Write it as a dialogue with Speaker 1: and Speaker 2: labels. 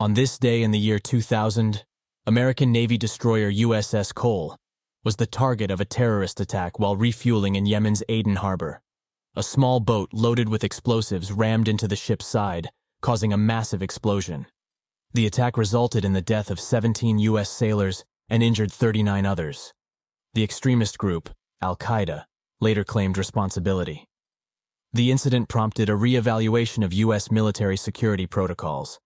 Speaker 1: On this day in the year 2000, American Navy destroyer USS Cole was the target of a terrorist attack while refueling in Yemen's Aden harbor. A small boat loaded with explosives rammed into the ship's side, causing a massive explosion. The attack resulted in the death of 17 U.S. sailors and injured 39 others. The extremist group, Al Qaeda, later claimed responsibility. The incident prompted a re-evaluation of U.S. military security protocols,